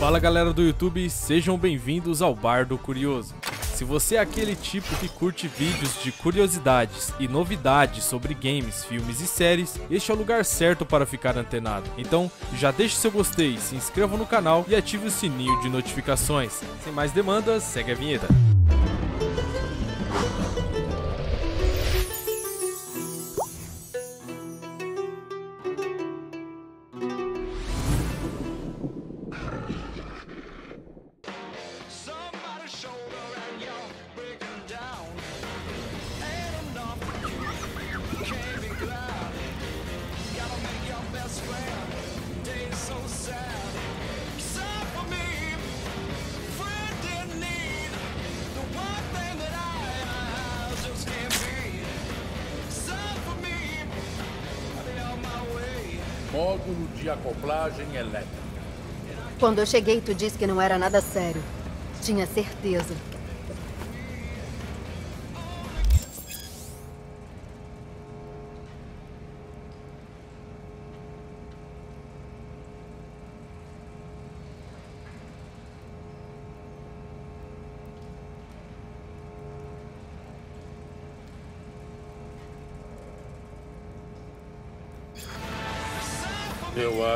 Fala galera do YouTube, sejam bem-vindos ao Bar do Curioso. Se você é aquele tipo que curte vídeos de curiosidades e novidades sobre games, filmes e séries, este é o lugar certo para ficar antenado. Então, já deixe seu gostei, se inscreva no canal e ative o sininho de notificações. Sem mais demandas, segue a vinheta. Módulo de acoplagem elétrica. Quando eu cheguei, tu disse que não era nada sério. Tinha certeza.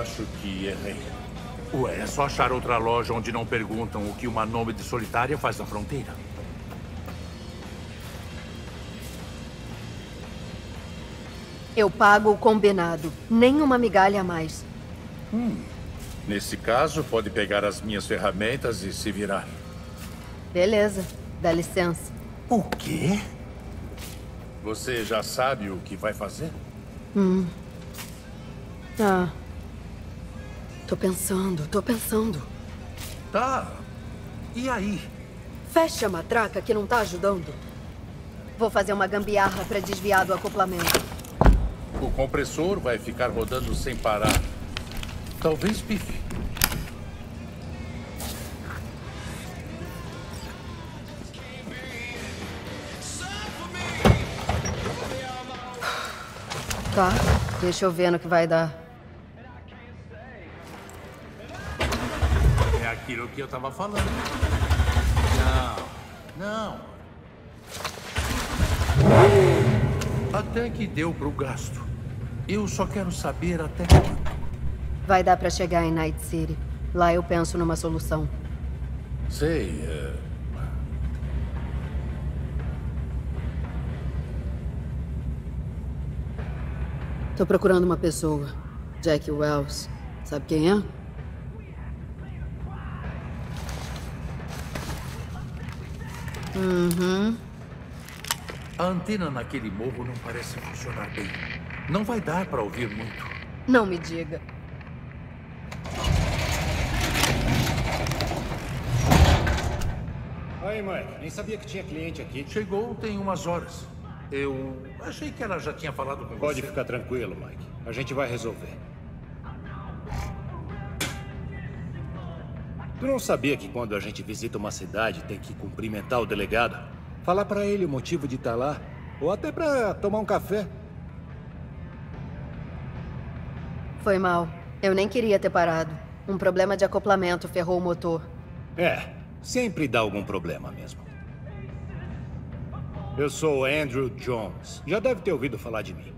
Acho que errei. Ué, é só achar outra loja onde não perguntam o que uma nômade solitária faz na fronteira. Eu pago o combinado. Nem uma migalha a mais. Nesse caso, pode pegar as minhas ferramentas e se virar. Beleza. Dá licença. O quê? Você já sabe o que vai fazer? Ah. Tô pensando, tô pensando. Tá. E aí? Fecha a matraca que não tá ajudando. Vou fazer uma gambiarra pra desviar do acoplamento. O compressor vai ficar rodando sem parar. Talvez pife. Tá. Deixa eu ver no que vai dar. Que eu tava falando. Não, não. Até que deu pro gasto. Eu só quero saber até quando. Vai dar pra chegar em Night City. Lá eu penso numa solução. Sei, é... Tô procurando uma pessoa. Jack Wells. Sabe quem é? Uhum. A antena naquele morro não parece funcionar bem. Não vai dar pra ouvir muito. Não me diga. Aí, Mike, nem sabia que tinha cliente aqui. Chegou tem umas horas. Eu achei que ela já tinha falado com Pode você. ficar tranquilo, Mike. A gente vai resolver. Tu não sabia que quando a gente visita uma cidade tem que cumprimentar o delegado? Falar pra ele o motivo de estar lá? Ou até pra tomar um café? Foi mal. Eu nem queria ter parado. Um problema de acoplamento ferrou o motor. É, sempre dá algum problema mesmo. Eu sou Andrew Jones. Já deve ter ouvido falar de mim.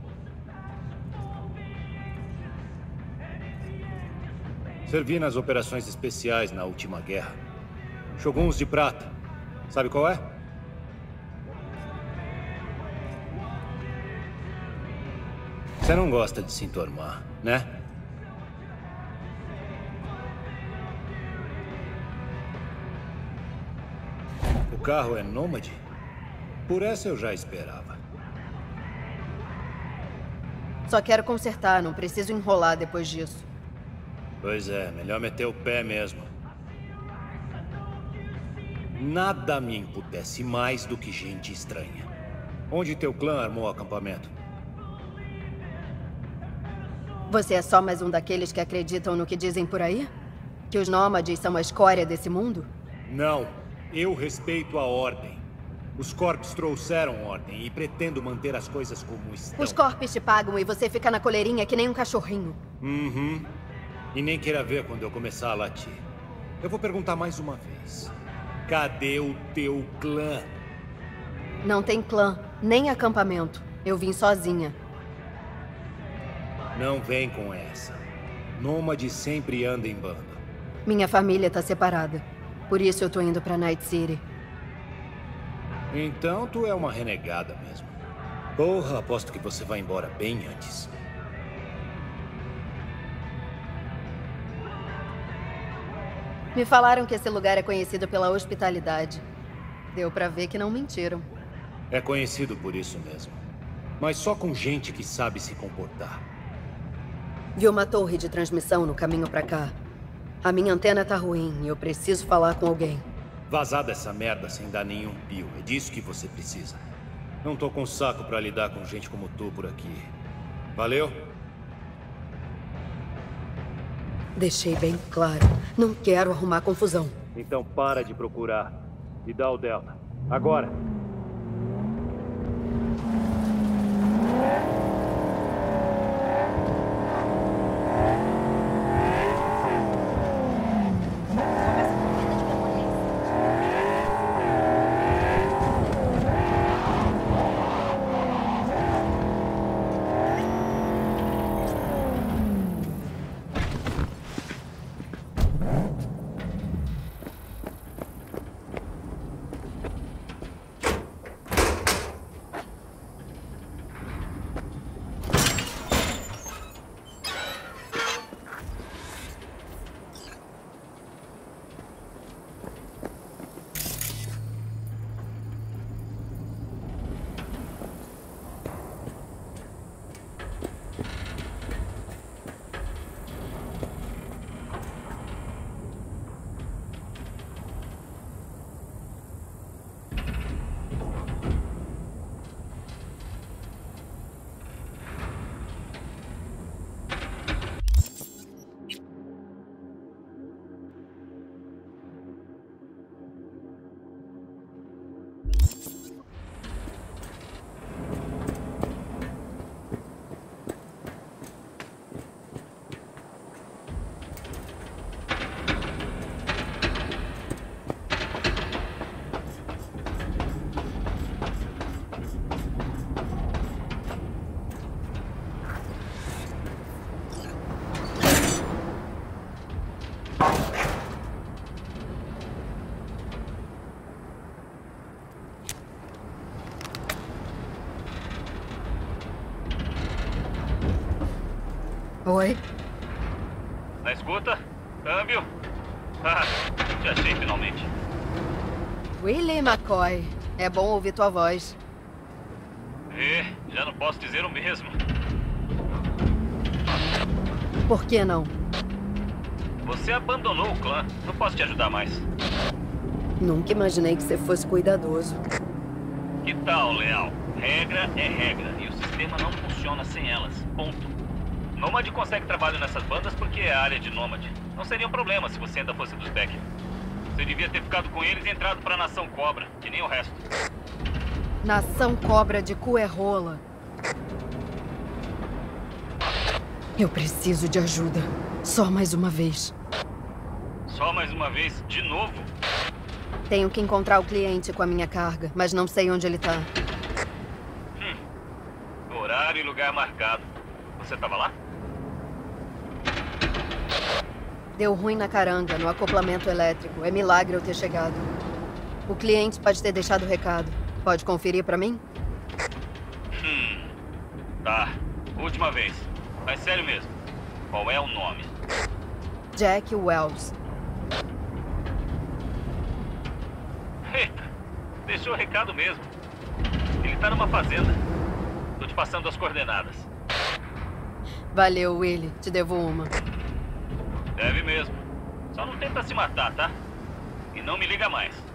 Servi nas operações especiais na última guerra. Shoguns de prata. Sabe qual é? Você não gosta de se entormar, né? O carro é nômade? Por essa eu já esperava. Só quero consertar, não preciso enrolar depois disso. Pois é, melhor meter o pé mesmo. Nada me emputece mais do que gente estranha. Onde teu clã armou o acampamento? Você é só mais um daqueles que acreditam no que dizem por aí? Que os nômades são a escória desse mundo? Não, eu respeito a ordem. Os corpos trouxeram ordem e pretendo manter as coisas como estão. Os corpos te pagam e você fica na coleirinha que nem um cachorrinho. Uhum. E nem queira ver quando eu começar a latir. Eu vou perguntar mais uma vez. Cadê o teu clã? Não tem clã, nem acampamento. Eu vim sozinha. Não vem com essa. Nômade sempre anda em bando. Minha família tá separada. Por isso eu tô indo pra Night City. Então tu é uma renegada mesmo. Porra, aposto que você vai embora bem antes. Me falaram que esse lugar é conhecido pela hospitalidade. Deu pra ver que não mentiram. É conhecido por isso mesmo. Mas só com gente que sabe se comportar. Vi uma torre de transmissão no caminho pra cá. A minha antena tá ruim e eu preciso falar com alguém. Vazar dessa merda sem dar nenhum pio. É disso que você precisa. Não tô com saco pra lidar com gente como tu por aqui. Valeu? Deixei bem claro. Não quero arrumar confusão. Então para de procurar. E dá o Delta. Agora. Escuta? Câmbio? Ah, te achei finalmente. Willie McCoy. É bom ouvir tua voz. E já não posso dizer o mesmo. Por que não? Você abandonou o clã. Não posso te ajudar mais. Nunca imaginei que você fosse cuidadoso. Que tal, Leal? Regra é regra e o sistema não funciona sem elas. Ponto. Nômade consegue trabalho nessas bandas porque é área de Nômade. Não seria um problema se você ainda fosse dos Beck. Você devia ter ficado com eles e entrado pra Nação Cobra, que nem o resto. Nação cobra de cu é rola. Eu preciso de ajuda. Só mais uma vez. Só mais uma vez, de novo. Tenho que encontrar o cliente com a minha carga, mas não sei onde ele tá. Horário e lugar marcado. Você tava lá? Deu ruim na caranga, no acoplamento elétrico. É milagre eu ter chegado. O cliente pode ter deixado o recado. Pode conferir pra mim? Tá. Última vez. Mas sério mesmo. Qual é o nome? Jack Wells. Eita, deixou o recado mesmo. Ele tá numa fazenda. Tô te passando as coordenadas. Valeu, Willie. Te devo uma. Deve mesmo. Só não tenta se matar, tá? E não me liga mais.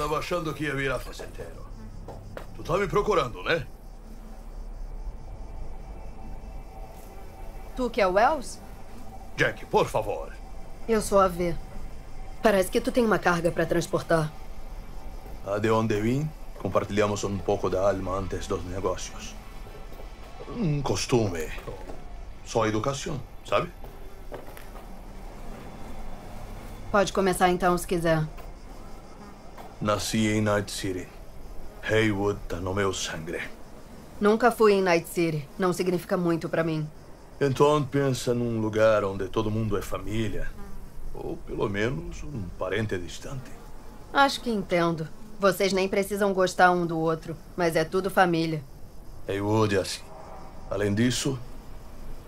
Tava achando que ia virar fazendeiro. Tu tá me procurando, né? Tu que é o Wells? Jack, por favor. Eu sou a V. Parece que tu tem uma carga para transportar. A de onde vim, compartilhamos um pouco da alma antes dos negócios. Um costume. Só educação, sabe? Pode começar então, se quiser. Nasci em Night City. Haywood tá no meu sangue. Nunca fui em Night City. Não significa muito para mim. Então pensa num lugar onde todo mundo é família. Ou pelo menos um parente distante. Acho que entendo. Vocês nem precisam gostar um do outro, mas é tudo família. Haywood é assim. Além disso,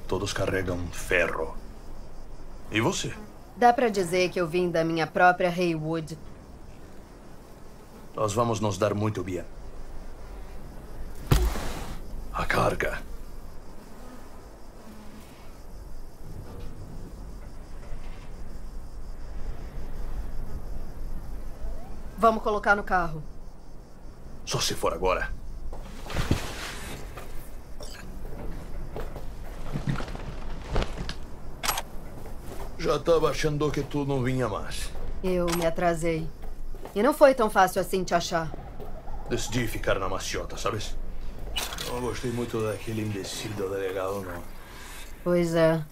todos carregam ferro. E você? Dá pra dizer que eu vim da minha própria Haywood. Nós vamos nos dar muito bem. A carga. Vamos colocar no carro. Só se for agora. Já estava achando que tu não vinha mais. Eu me atrasei. E não foi tão fácil assim te achar. Decidi ficar na maciota, sabes? Não gostei muito daquele imbecil do delegado, não. Pois é.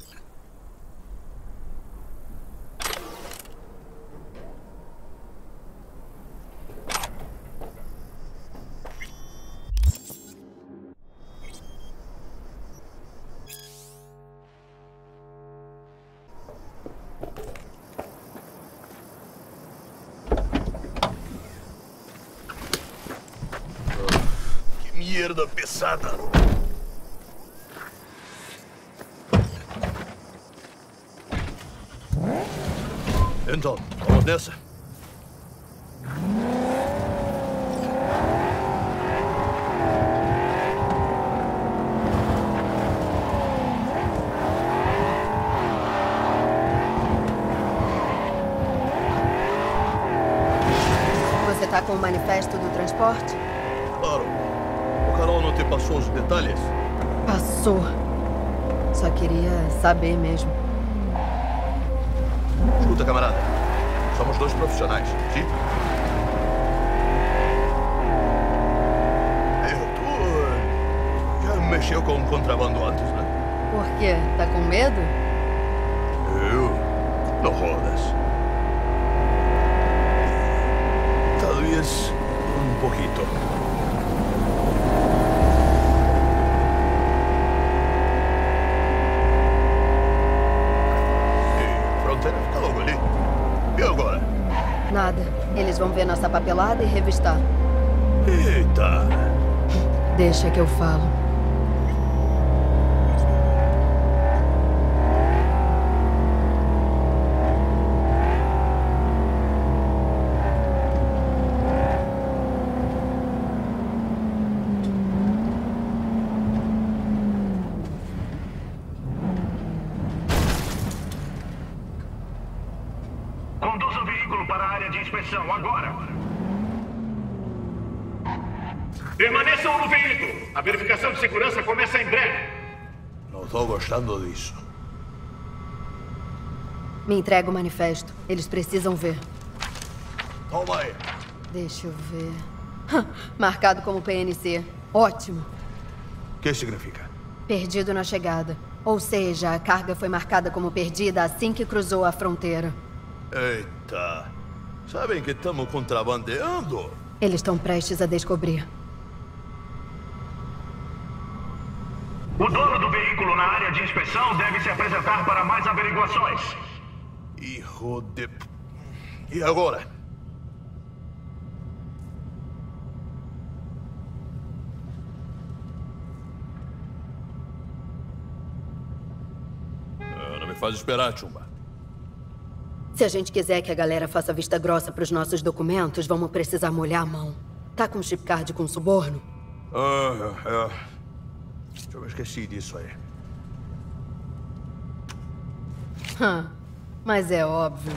Pesada. Então, vamos nessa? Você tá com o manifesto do transporte? Passou os detalhes? Passou. Só queria saber mesmo. Escuta, camarada. Somos dois profissionais, sim? Eu, tu já mexeu com contrabando antes, né? Por quê? Tá com medo? Eu? Não rodas. Talvez um pouquito. Eles vão ver nossa papelada e revistar. Eita! Deixa que eu falo. Conduza o veículo para a área de inspeção agora. Permaneçam no veículo. A verificação de segurança começa em breve. Não tô gostando disso. Me entrega o manifesto. Eles precisam ver. Toma aí. Deixa eu ver. Marcado como PNC. Ótimo. O que significa? Perdido na chegada. Ou seja, a carga foi marcada como perdida assim que cruzou a fronteira. Eita! Sabem que estamos contrabandeando? Eles estão prestes a descobrir. O dono do veículo na área de inspeção deve se apresentar para mais averiguações. Hijo de... E agora? Ah, Não me faz esperar, Chumba. Se a gente quiser que a galera faça vista grossa pros nossos documentos, vamos precisar molhar a mão. Tá com chip card com suborno? Ah, é. Eu esqueci disso aí. Mas é óbvio.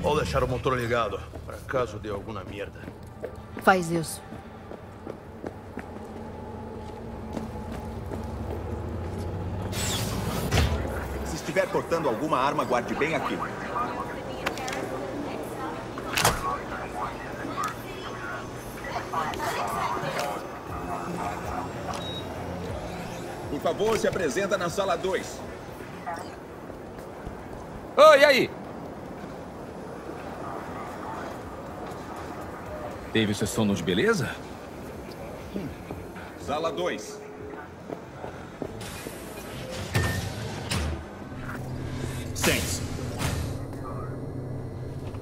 Vou deixar o motor ligado, para caso dê alguma merda. Faz isso. Cortando alguma arma, guarde bem aqui. Por favor, se apresenta na sala 2. Oi, e aí? Teve sessão de beleza? Sala 2.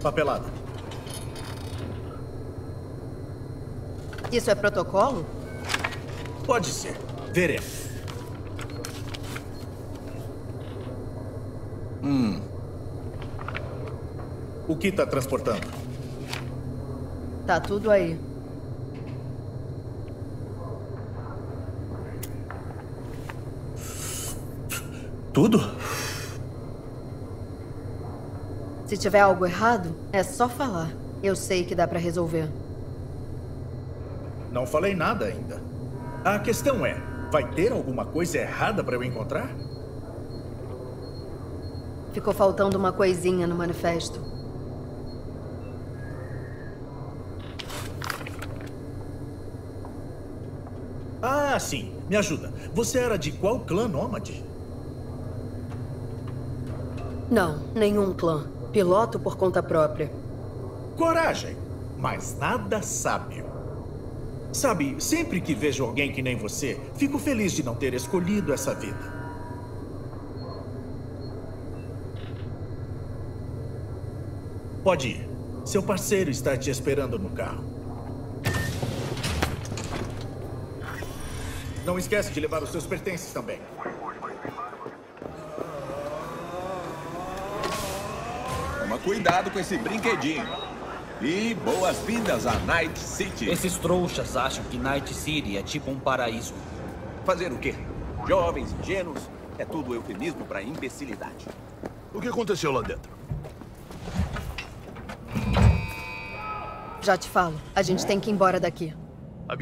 Papelada. Isso é protocolo? Pode ser. Veremos. Hum. O que está transportando? Tá tudo aí. Tudo? Se tiver algo errado, é só falar. Eu sei que dá pra resolver. Não falei nada ainda. A questão é: vai ter alguma coisa errada para eu encontrar? Ficou faltando uma coisinha no manifesto. Ah, sim. Me ajuda. Você era de qual clã nômade? Não, nenhum clã. Piloto por conta própria. Coragem, mas nada sábio. Sabe, sempre que vejo alguém que nem você, fico feliz de não ter escolhido essa vida. Pode ir. Seu parceiro está te esperando no carro. Não esquece de levar os seus pertences também. Cuidado com esse brinquedinho. E boas-vindas a Night City. Esses trouxas acham que Night City é tipo um paraíso. Fazer o quê? Jovens ingênuos? É tudo eufemismo para imbecilidade. O que aconteceu lá dentro? Já te falo. A gente tem que ir embora daqui. A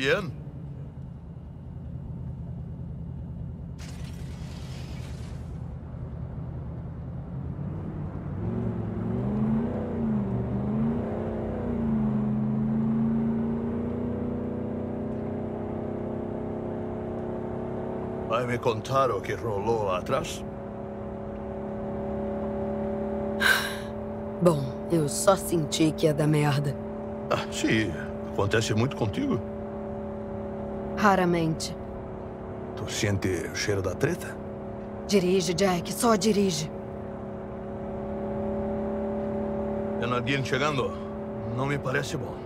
me contar o que rolou lá atrás? Bom, eu só senti que ia dar merda. Ah, sim. Acontece muito contigo? Raramente. Tu sente o cheiro da treta? Dirige, Jack. Só dirige. Alguém chegando? Não me parece bom.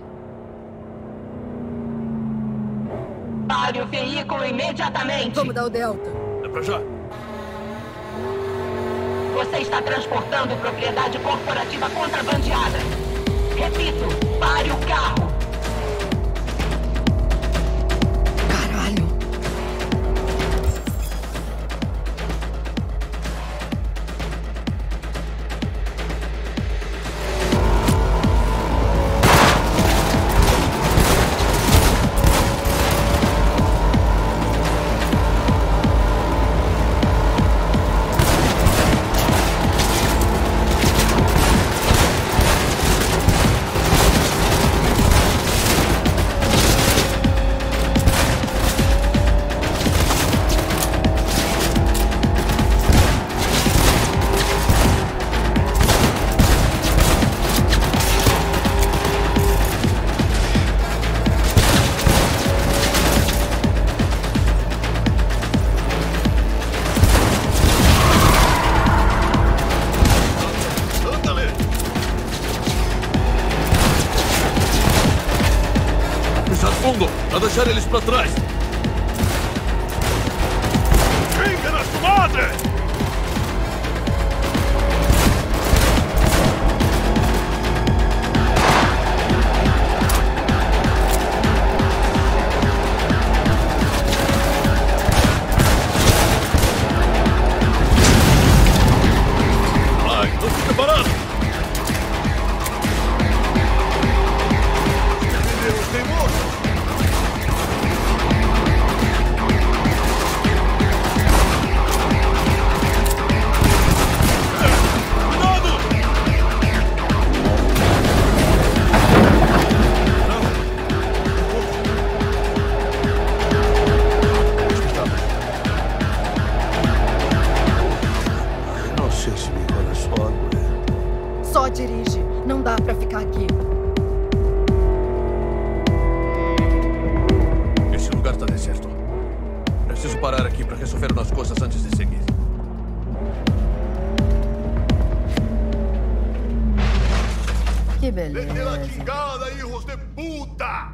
Pare o veículo imediatamente. Vamos dar o Delta. É pra já. Você está transportando propriedade corporativa contrabandeada. Repito, pare o carro. Que beleza. chingada, hijos de puta!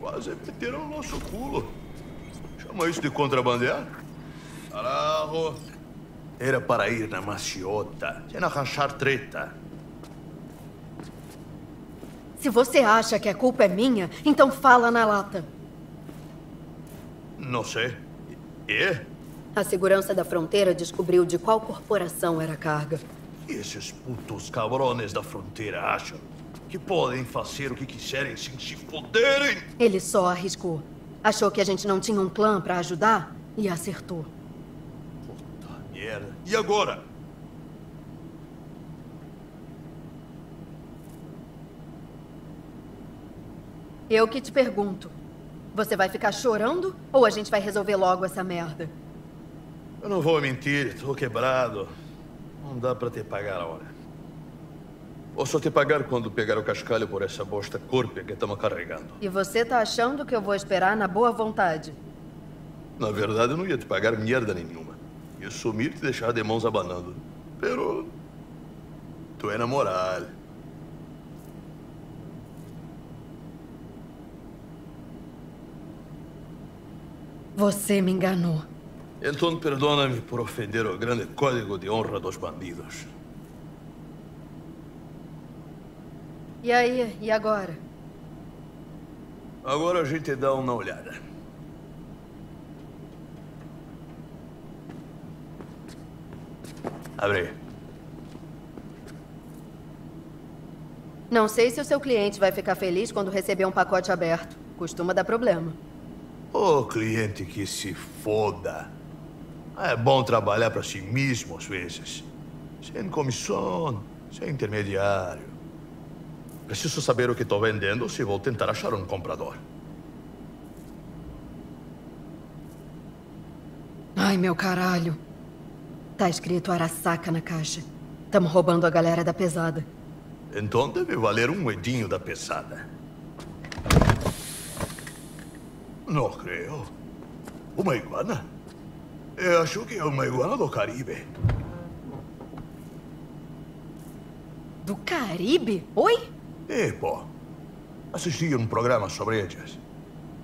Quase meteram o nosso culo. Chama isso de contrabandear? Carajo! Era para ir na maciota, sem arranjar treta. Se você acha que a culpa é minha, então fala na lata. Não sei. É? A segurança da fronteira descobriu de qual corporação era a carga. E esses putos cabrones da fronteira acham que podem fazer o que quiserem sem se foderem? Ele só arriscou. Achou que a gente não tinha um clã pra ajudar e acertou. Merda. E agora? Eu que te pergunto. Você vai ficar chorando ou a gente vai resolver logo essa merda? Eu não vou mentir, tô quebrado. Não dá pra te pagar a hora. Vou só te pagar quando pegar o cascalho por essa bosta corpia que estamos carregando. E você tá achando que eu vou esperar na boa vontade? Na verdade, eu não ia te pagar merda nenhuma. Ia sumir e te deixar de mãos abanando. Pero... Tu é na moral. Você me enganou. Então, perdona-me por ofender o grande código de honra dos bandidos. E aí, e agora? Agora a gente dá uma olhada. Abre. Não sei se o seu cliente vai ficar feliz quando receber um pacote aberto. Costuma dar problema. Ô cliente que se foda. É bom trabalhar para si mesmo às vezes. Sem comissão, sem intermediário. Preciso saber o que estou vendendo se vou tentar achar um comprador. Ai, meu caralho. Tá escrito Arasaka na caixa. Tamo roubando a galera da pesada. Então deve valer um moedinho da pesada. Não creio. Uma iguana? Eu acho que é uma iguana do Caribe. Do Caribe? Oi? E, pô. Assisti um programa sobre elas.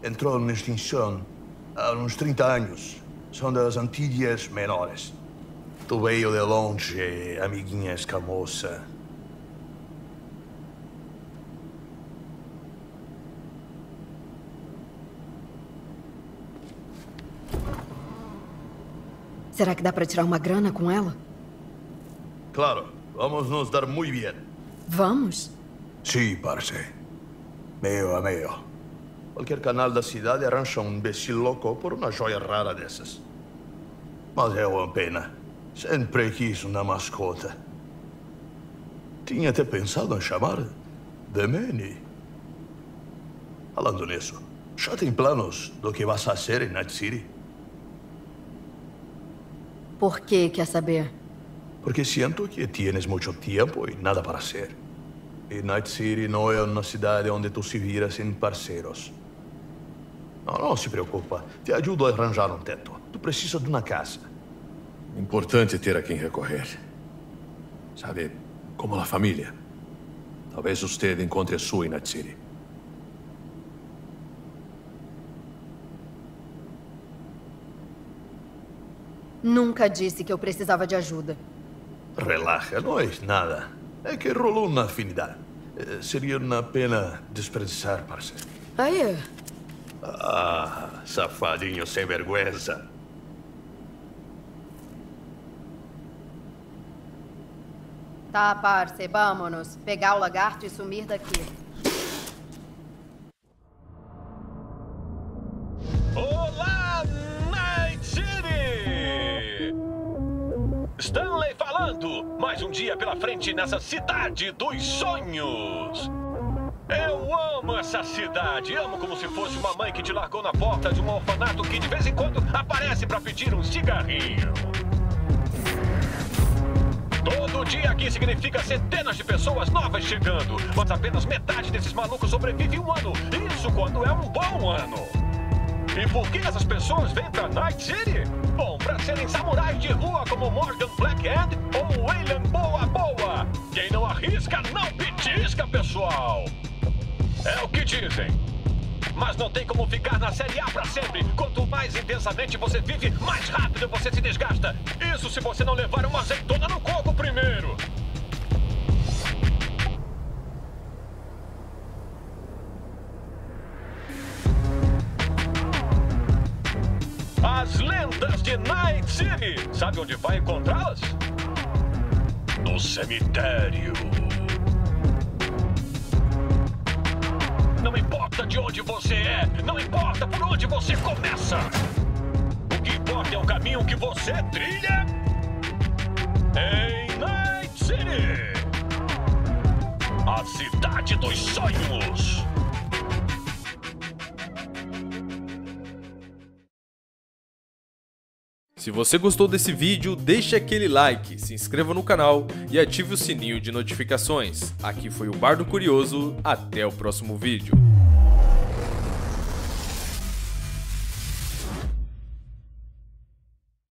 Entrou em extinção há uns 30 anos. São das Antilhas Menores. Tu veio de longe, amiguinha escamosa. Será que dá pra tirar uma grana com ela? Claro, vamos nos dar muito bem. Vamos? Sí, parce. Meio a meio. Qualquer canal da cidade arranja um imbecil louco por uma joia rara dessas. Mas é uma pena. Sempre quis uma mascota. Tinha até pensado em chamar de Manny. Falando nisso, já tem planos do que vas a fazer em Night City? Por que quer saber? Porque sinto que tienes muito tempo e nada para hacer. E Night City não é uma cidade onde tu se vira sem parceiros. Não, não se preocupa. Te ajudo a arranjar um teto. Tu precisa de uma casa. Importante ter a quem recorrer. Sabe, como a família. Talvez você encontre a sua em Night City. Nunca disse que eu precisava de ajuda. Relaxa, não é nada. É que rolou uma afinidade. Eh, Seria uma pena desperdiçar, parceiro. Aí, Ah, safadinho sem vergüenza. tá, parce, vámonos. Pegar o lagarto e sumir daqui. Mais um dia pela frente nessa cidade dos sonhos! Eu amo essa cidade. Amo como se fosse uma mãe que te largou na porta de um orfanato que de vez em quando aparece pra pedir um cigarrinho. Todo dia aqui significa centenas de pessoas novas chegando, mas apenas metade desses malucos sobrevive um ano. Isso quando é um bom ano. E por que essas pessoas vêm pra Night City? Bom, pra serem samurais de rua como Morgan Blackhand ou William Boa Boa. Quem não arrisca, não petisca, pessoal. É o que dizem. Mas não tem como ficar na Série A pra sempre. Quanto mais intensamente você vive, mais rápido você se desgasta. Isso se você não levar uma azeitona no coco primeiro. As lendas de Night City. Sabe onde vai encontrá-las? No cemitério. Não importa de onde você é, não importa por onde você começa. O que importa é o caminho que você trilha em Night City. A cidade dos sonhos. Se você gostou desse vídeo, deixe aquele like, se inscreva no canal e ative o sininho de notificações. Aqui foi o Bardo Curioso, até o próximo vídeo.